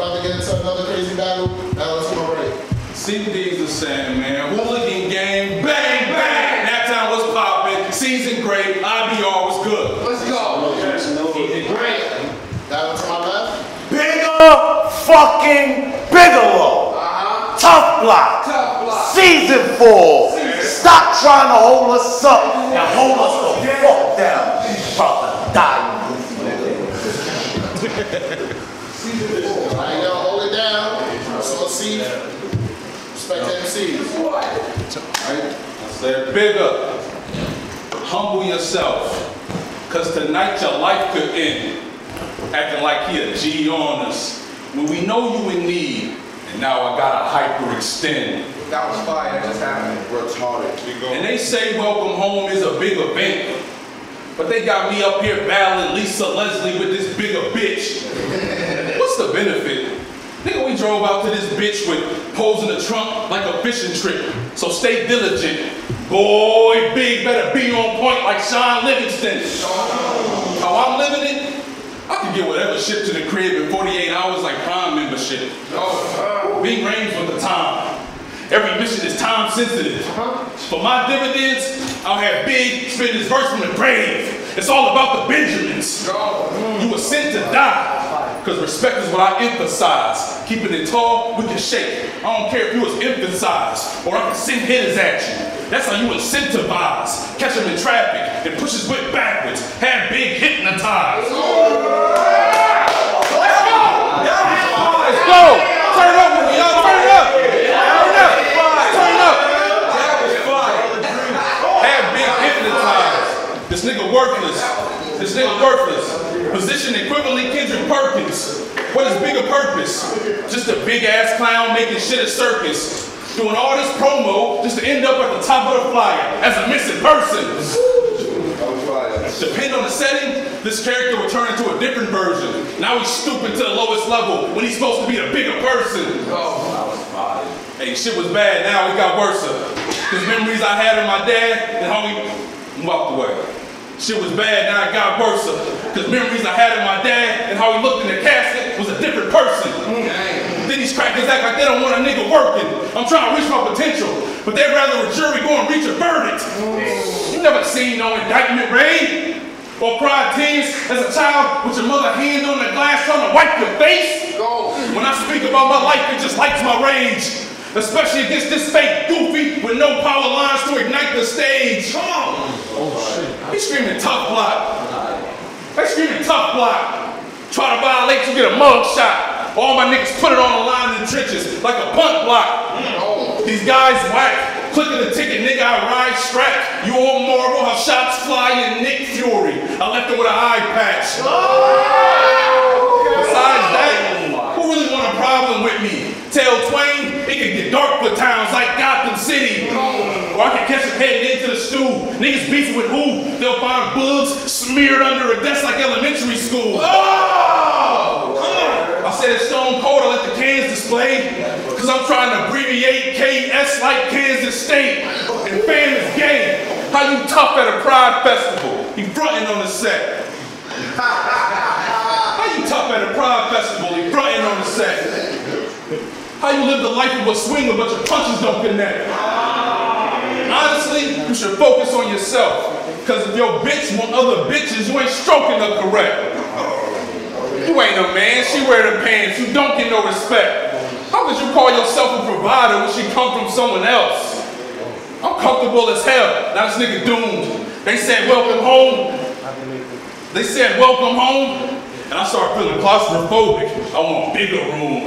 about to get into another crazy battle. Now let's go right. CD's the same, man. Hooligan game, bang, bang! That time was popping. Season great. IBR was good. Let's go. Okay. Great. Down to my left. Bigga fucking Bigalow. Uh-huh. Tough block. Tough block. Season four. Season. Stop trying to hold us up Now hold us the fuck down. You about to die. Right? I said, bigger. Humble yourself. Cause tonight your life could end. Acting like he a G on us. When we know you in need. And now I gotta hyperextend. That was fire. That just happened. Retarded. We go. And they say welcome home is a big event. But they got me up here battling Lisa Leslie with this bigger bitch. What's the benefit? Nigga, we drove out to this bitch with posing in the trunk like a fishing trip. So stay diligent. Boy, big better be on point like Shaun Livingston. How I'm living it, I can get whatever shipped to the crib in 48 hours like Prime membership. Big range with the time. Every mission is time sensitive. For my dividends, I'll have Big spin his verse from the grave. It's all about the Benjamins. You were sent to die. Because respect is what I emphasize. Keeping it tall, we can shake. I don't care if you was emphasized or I can send hitters at you. That's how you incentivize. Catch him in traffic and push his whip backwards. Have Big hypnotized. Let's go. Turn up with me, y'all. Turn up. Turn up. Turn up. Have Big hypnotized. This nigga worthless. This nigga worthless. Position equivalently Kendrick Perkins. What is bigger purpose? Just a big ass clown making shit a circus. Doing all this promo just to end up at the top of the flyer as a missing person. Depending on the setting, this character will turn into a different version. Now he's stooping to the lowest level when he's supposed to be the bigger person. Oh, I was fine. Hey, shit was bad, now it got worse. Cause memories I had of my dad and how he walked away. Shit was bad, now it got worse. Cause memories I had of my dad and how he looked in the casket was a different person. Then these crackers act like they don't want a nigga working. I'm trying to reach my potential, but they'd rather a jury go and reach a verdict. You never seen no indictment raid or cried tears as a child with your mother hand on the glass trying to wipe your face. When I speak about my life, it just lights my rage. Especially against this fake goofy with no power lines to ignite the stage. Come on. Oh, He's screaming tough block. They screaming tough block. Try to violate, you get a mug shot. All my niggas put it on the line in the trenches like a punt block. Mm. These guys whack. Clicking the ticket, nigga, I ride strapped. You all marvel how shots fly in Nick Fury. I left him with an eye patch. Oh. Besides that, who really want a problem with me? Tell Twain, it can get dark for towns like Gotham City. Or I can catch him heading into the stew. Niggas beefing with who? They'll find bugs smeared under a desk like elementary school. I said it's stone cold, I let the. Cause I'm trying to abbreviate KS like Kansas State. And fam is gay. How you tough at a pride festival? He fronting on the set. How you tough at a pride festival? He fronting on the set. How you live the life of a swinger but your punches don't connect? Honestly, you should focus on yourself. Cause if your bitch want other bitches, you ain't stroking her correct. You ain't a man, she wear the pants, you don't get no respect. How could you call yourself a provider when she come from someone else? I'm comfortable as hell, now this nigga doomed. They said welcome home. They said welcome home. And I started feeling claustrophobic. I want a bigger room.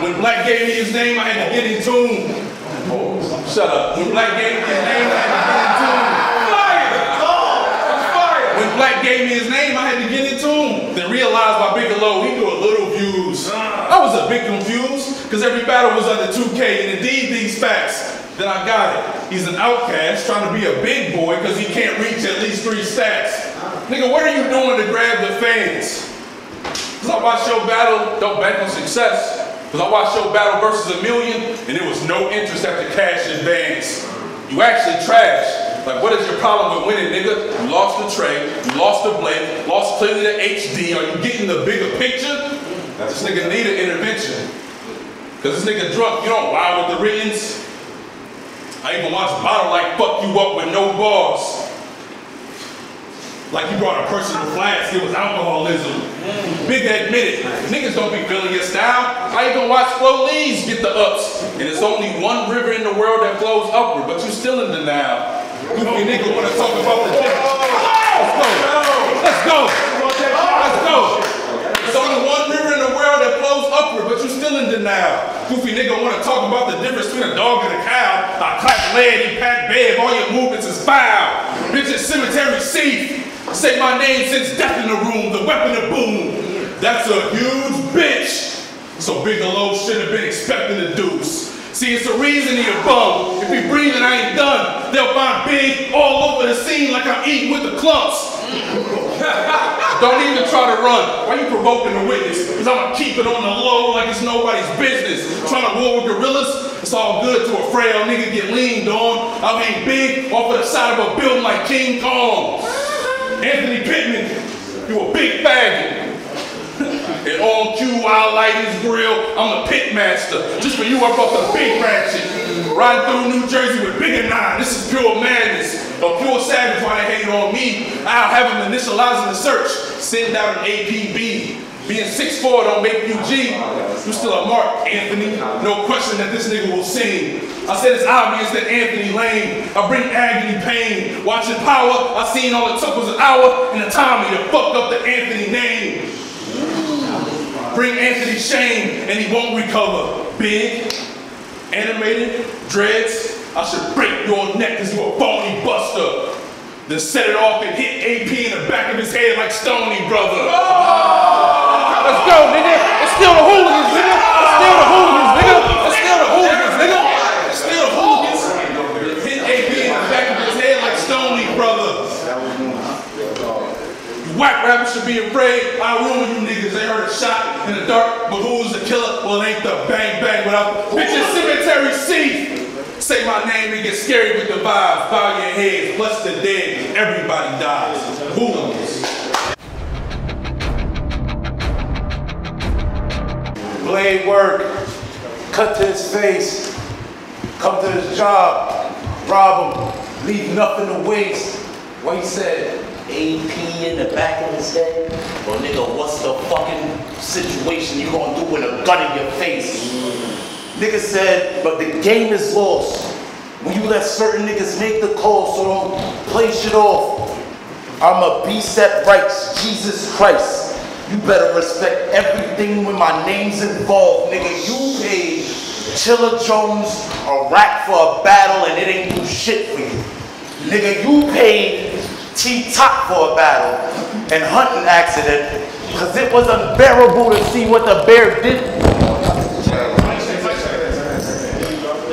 When Black gave me his name, I had to get in tune. Oh, shut up. When Black gave me his name, I had to get in tune. Black gave me his name, I had to get in him. Then realized by Bigalow, he do a little views. Ah. I was a bit confused, because every battle was under 2K, and indeed these facts. Then I got it. He's an outcast trying to be a big boy because he can't reach at least three stats. Ah. Nigga, what are you doing to grab the fans? Because I watched your battle, don't bank on success. Because I watched your battle versus a million, and there was no interest after the cash advance. You actually trash. Like, what is your problem with winning, nigga? You lost the Trey, you lost the Blake, lost clearly the HD. Are you getting the bigger picture? This nigga need an intervention. Because this nigga drunk, you don't lie with the writtens. I even watched Bottle like fuck you up with no bars. Like you brought a personal flask, it was alcoholism. Big admit it. Niggas don't be feeling your style. I even watch Flo Lees get the ups. And it's only one river in the world that flows upward, but you still in denial. Goofy nigga wanna talk about the difference. Let's go. Let's go. Let's go. There's only one river in the world that flows upward, but you still in denial. Goofy nigga wanna talk about the difference between a dog and a cow. I clap lead, he pat bed, all your movements is foul. Bitch, it's cemetery safe. Say my name since death in the room, the weapon of boom. That's a huge bitch. So Bigalow should have been expecting the deuce. See, it's a reason he a bum. If he breathing, I ain't done. They'll find big all over the scene like I'm eating with the clumps. Don't even try to run. Why you provoking the witness? Because I'm going to keep it on the low like it's nobody's business. Trying to war with gorillas? It's all good to a frail nigga get leaned on. I hang big off of the side of a building like King Kong. Anthony Pittman, you a big faggot. And on cue while I light grill, I'm the pit master. Just for you, I brought the big ratchet. Riding through New Jersey with bigger nine. This is pure madness. A pure savage why they hate on me. I'll have them initializing the search. Send out an APB. Being 6'4 don't make you G. You still a mark, Anthony. No question that this nigga will sing. I said it's obvious that Anthony lame. I bring agony, pain. Watching power, I seen all it took was an hour and a time to fuck up the Anthony name. Bring Anthony shame and he won't recover. Big, animated, dreads. I should break your neck because you a phony buster. Then set it off and hit AP in the back of his head like Stony Brother. Let's go, nigga. It's still the hooligans, nigga. It's still the hooligans, nigga. It's still the hooligans, nigga. It's still the hooligans. Hit AP in the back of his head like Stony Brother. You whack rappers should be afraid. I ruin you niggas. They heard a shot in the dark, but who's the killer? Well, it ain't the bang bang without bitches cemetery C. Say my name and get scary with the vibes. Bow your heads, bless the dead. Everybody dies. Hooligans. Blade work, cut to his face, come to his job, rob him, leave nothing to waste. What he said, AP in the back of his head? Well, nigga, what's the fucking situation you gonna do with a gun in your face? Nigga said, but the game is lost. When you let certain niggas make the call, so don't play shit off. I'm a B-set rights, Jesus Christ. You better respect everything when my name's involved, nigga. You paid Chilla Jones a rack for a battle and it ain't do shit for you. Nigga, you paid T-Top for a battle and hunting accident because it was unbearable to see what the bear did.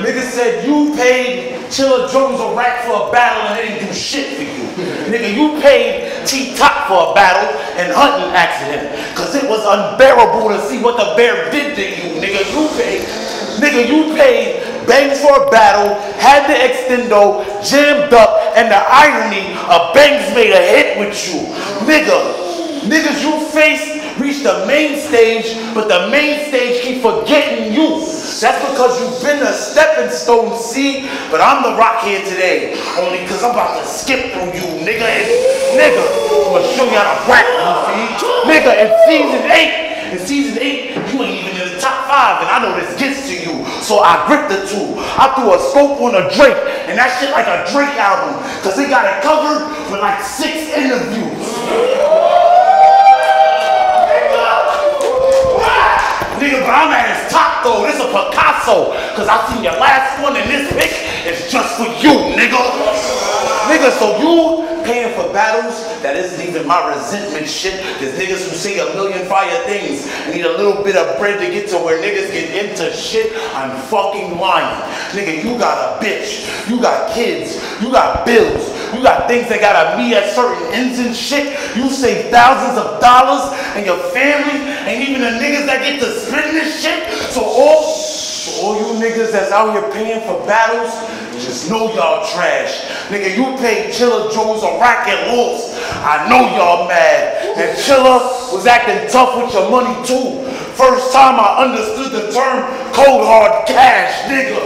Nigga said you paid Chilla Jones a rack for a battle and it didn't do shit for you. Nigga, you paid T-Top for a battle and hunting accident because it was unbearable to see what the bear did to you. Nigga, you paid, nigga, you paid Bangs for a battle, had the extendo jammed up, and the irony of Bangs made a hit with you. Nigga, niggas you face reach the main stage, but the main stage keep forgetting you. That's because you've been a stepping stone, see? But I'm the rock here today, only because I'm about to skip through you, nigga. And, nigga, I'm gonna show you how to whack you, see? Nigga, in season eight, in season eight, you ain't even and I know this gets to you. So I gripped the two. I threw a scope on a Drake, and that shit like a Drake album, because they got it covered with like six interviews. Nigga, but I'm at his top though. This a Picasso. Cause I seen your last one and this pic is just for you, nigga. Nigga, so you paying for battles that isn't even my resentment shit. There's niggas who say a million fire things need a little bit of bread to get to where niggas get into shit. I'm fucking lying. Nigga, you got a bitch. You got kids. You got bills. You got things that gotta meet at certain ends and shit. You save thousands of dollars and your family and even the niggas that get to spend this shit. So all, so all you niggas that's out here paying for battles, just know y'all trash. Nigga, you paid Chilla Jones a rack and lost. I know y'all mad. And Chilla was acting tough with your money too. First time I understood the term cold hard cash, nigga.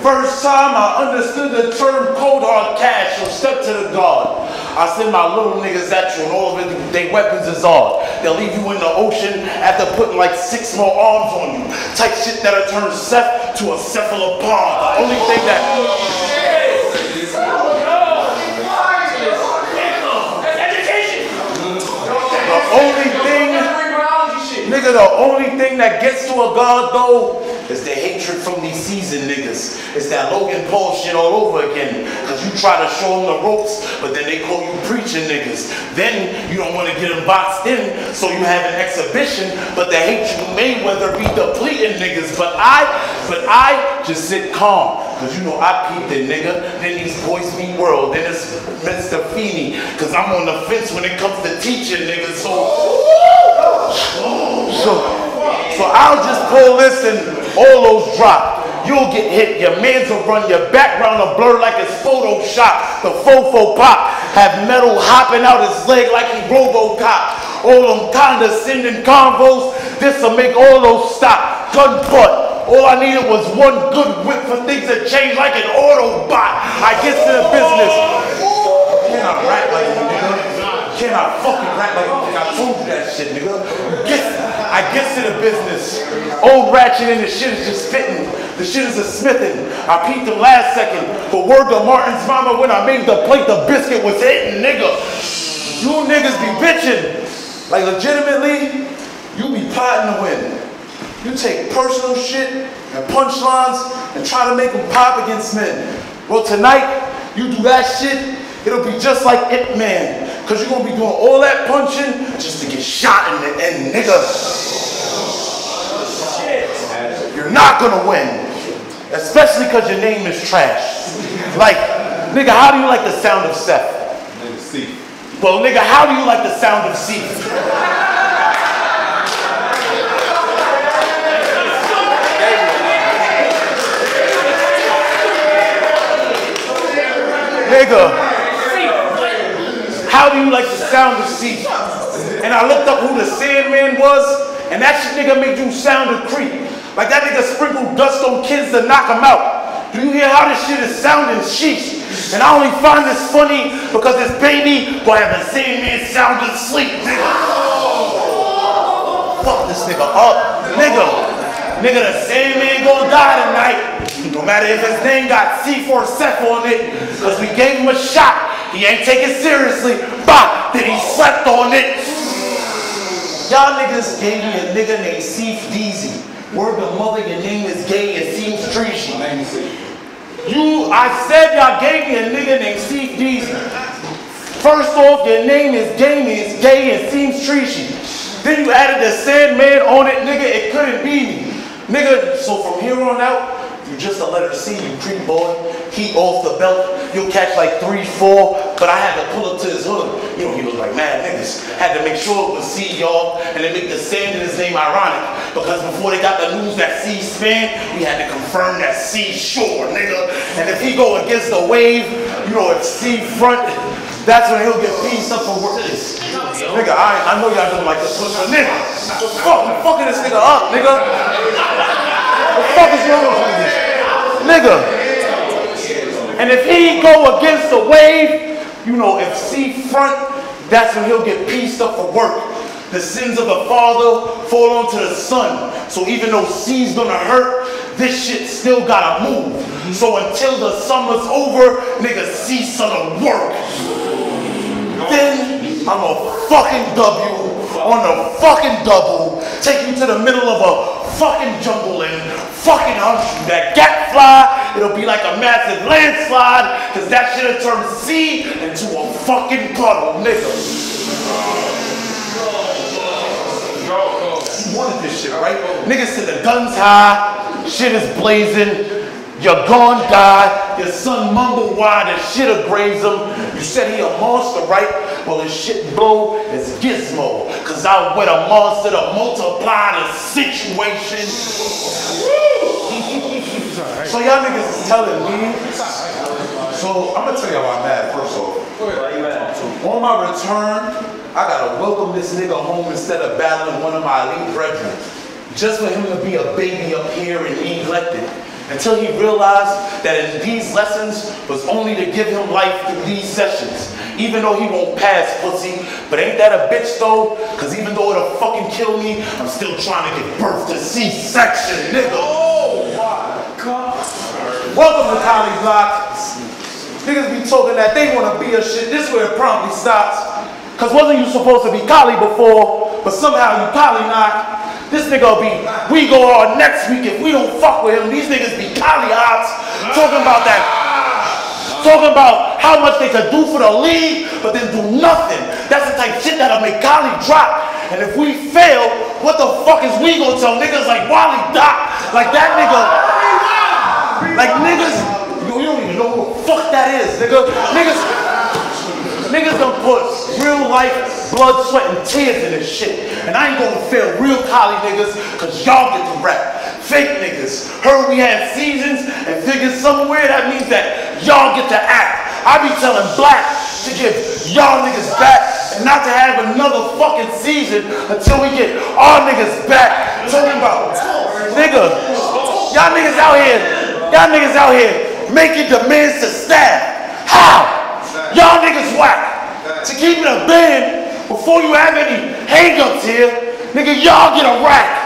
First time I understood the term cold hard cash, so step to the guard. I send my little niggas at you and all of it, they weapons is on. They'll leave you in the ocean after putting like six more arms on you. Type shit that'll turn Ceph to a cephalopod. The only thing that the only thing Nigga, the only thing that gets to a god though is the hatred from these seasoned niggas. It's that Logan Paul shit all over again. Cause you try to show them the ropes, but then they call you preaching niggas. Then you don't want to get them boxed in, so you have an exhibition, but they hate you Mayweather be depleting niggas. But I, but I just sit calm. Cause you know I peeped it, nigga. Then these boys meet world. Then it's Mr. Feeney. Cause I'm on the fence when it comes to teaching niggas. So so, so I'll just pull this and all those drop. You'll get hit, your mans will run, your background will blur like it's Photoshop. The fofo pop have metal hopping out his leg like he Robocop. All them condescending convos, this'll make all those stop. Gun butt. All I needed was one good whip for things to change like an Autobot. I get to the business. Can I rap like you, nigga? Can I fucking rap like? I told you that shit, nigga. I get to the business. Old ratchet and the shit is just fitting. The shit is a smithing. I peeped him last second. But word to Martin's mama when I made the plate, the biscuit was hitting, nigga. You niggas be bitching. Like legitimately, you be plotting to win. You take personal shit and punchlines and try to make them pop against men. Well, tonight, you do that shit, it'll be just like Ip Man. Cause you're gonna be doing all that punching just to get shot in the end, nigga. You're not gonna win. Especially cause your name is trash. Like, nigga, how do you like the sound of Ceph? Well, nigga, how do you like the sound of Ceph? Nigga, how do you like the sound of Ceph? And I looked up who the Sandman was, and that shit nigga made you sound a creep. Like that nigga sprinkled dust on kids to knock them out. Do you hear how this shit is sounding? Sheesh. And I only find this funny because this baby will have the Sandman sound asleep, nigga. Fuck this nigga up, nigga. Nigga, the Sandman gonna die tonight. No matter if his name got C4 Seth on it, because we gave him a shot. He ain't take it seriously. Bah! Then he slept on it. Y'all niggas gave me a nigga named Ceph Deezy. Word to mother, your name is gay, it seems treachy. You, I said y'all gave me a nigga named Ceph Deezy. First off, your name is gay, it's gay, and seems treachy. Then you added the Sandman on it, nigga, it couldn't be me. Nigga, so from here on out, you just a letter C, you creep boy. Heat off the belt. You'll catch like three, four. But I had to pull up to his hood. You know, he was like mad niggas. Had to make sure it was C, y'all. And they make the sand in his name ironic. Because before they got the news that C span, we had to confirm that C shore, nigga. And if he go against the wave, you know, if C front, that's when he'll get pieced up for work. Nigga, I, I know y'all don't like this, but nigga, the fuck, I'm fucking this nigga up, nigga. What The fuck is wrong with? Nigga. And if he go against the wave, you know, if C front, that's when he'll get pieced up for work. The sins of the father fall onto the son. So even though C's gonna hurt, this shit still gotta move. So until the summer's over, nigga, C son work. Then I'm a fucking W on a fucking double, take you to the middle of a fucking jungle and fucking hunt you. That gap fly, it'll be like a massive landslide, cause that shit'll turn C into a fucking puddle, nigga. You wanted this shit, right? Niggas said the gun's high, shit is blazing, your gun died, your son mumbled why the shit'll graze him. You said he a monster, right? Well, his shit blow is gizmo. Cause I with a monster to multiply the situation. so y'all niggas is telling me. So I'm gonna tell y'all why I'm mad first off. On my return, I gotta welcome this nigga home instead of battling one of my elite brethren. Just for him to be a baby up here and neglected. Until he realized that these lessons was only to give him life through these sessions. Even though he won't pass, pussy. But ain't that a bitch though? Cause even though it'll fucking kill me, I'm still trying to give birth to C-section, nigga. Oh my god. Welcome to College Block. Niggas be talking that they wanna be a shit. This where it promptly stops. Cause wasn't you supposed to be Collie before, but somehow you Collie not. This nigga be, we go on next week if we don't fuck with him. These niggas be Collie ops talking about that talking about how much they could do for the league, but then do nothing. That's the type shit that'll make Golly drop. And if we fail, what the fuck is we gonna tell niggas like Wally Doc? Like that nigga. Like niggas, you, don't even know who the fuck that is, nigga. Niggas, niggas gonna put real life blood, sweat, and tears in this shit. And I ain't gonna fail real collie niggas, cause y'all get to rap. Fake niggas. Heard we had seasons and figured somewhere that means that y'all get to act. I be telling black to give y'all niggas back and not to have another fucking season until we get our niggas back. Talking about, nigga, y'all niggas out here, y'all niggas out here making demands to staff. How? Y'all niggas whack. To keep it a band before you have any hang-ups here, nigga, y'all get a rack.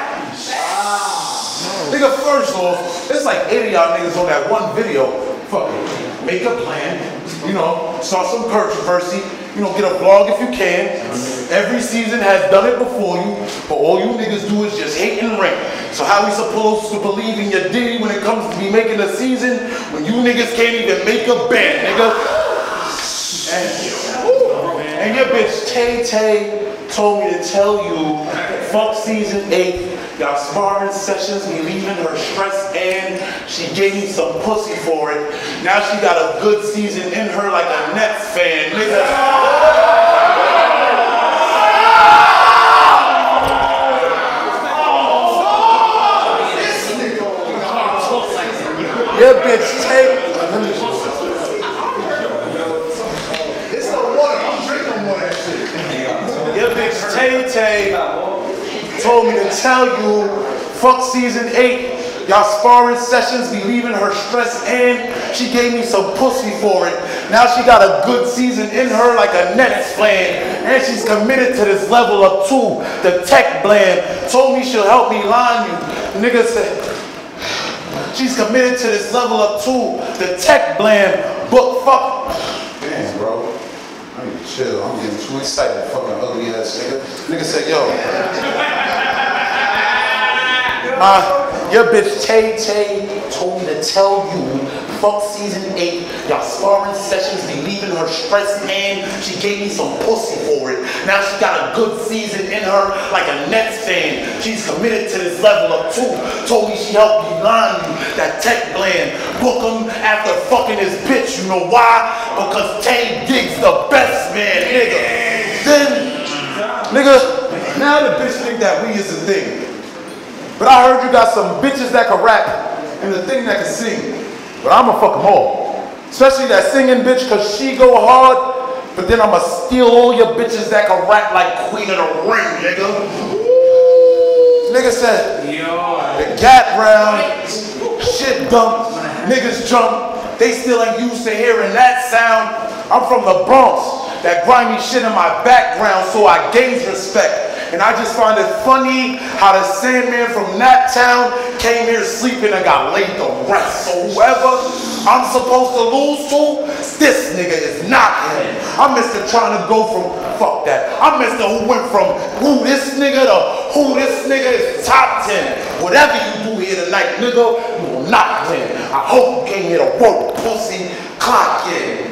Nigga, first off, it's like 80 y'all niggas on that one video. Fuck it. Make a plan, you know, start some controversy, you know, get a vlog if you can. Every season has done it before you, but all you niggas do is just hate and rank. So how we supposed to believe in your Diddy when it comes to be making a season when you niggas can't even make a band, nigga? And, and your bitch Tay Tay told me to tell you, fuck season eight, Y'all sparring sessions, me leaving her stressed and she gave me some pussy for it. Now she got a good season in her like a Nets fan, nigga. Your bitch take. It's no water. I'm drinking water. That shit. Your bitch Tay Tay told me to tell you, fuck season eight. Y'all sparring sessions be leaving her stressed and she gave me some pussy for it. Now she got a good season in her like a Nets fan. And she's committed to this level up too. The tech bland told me she'll help me line you. Nigga said, she's committed to this level up too. The tech bland, but fuck. Damn, bro. I need to chill. I'm getting too excited. Fucking ugly ass nigga. Nigga said, yo. Uh, your bitch Tay Tay told me to tell you, fuck season 8, y'all sparring sessions be leaving her stressed and she gave me some pussy for it. Now she got a good season in her like a Nets fan. She's committed to this level up too. Told me she helped me line you, that tech bland. Book him after fucking his bitch. You know why? Because Taye Diggs the best man, nigga. Then, nigga, now the bitch think that we is a thing. But I heard you got some bitches that can rap and the thing that can sing. But I'ma fuck them all. Especially that singing bitch, cause she go hard. But then I'ma steal all your bitches that can rap like Queen of the Ring, nigga. Nigga said, the gat round, shit dump, niggas jump. They still ain't used to hearing that sound. I'm from the Bronx. That grimy shit in my background, so I gains respect. And I just find it funny how the Sandman from that town came here sleeping and got laid to rest. So whoever I'm supposed to lose to, this nigga is not him. I'm Mr. trying to go from, fuck that. I'm Mr. who went from who this nigga to who this nigga is top 10. Whatever you do here tonight, nigga, you will not win. I hope you came here to work, pussy, clock in.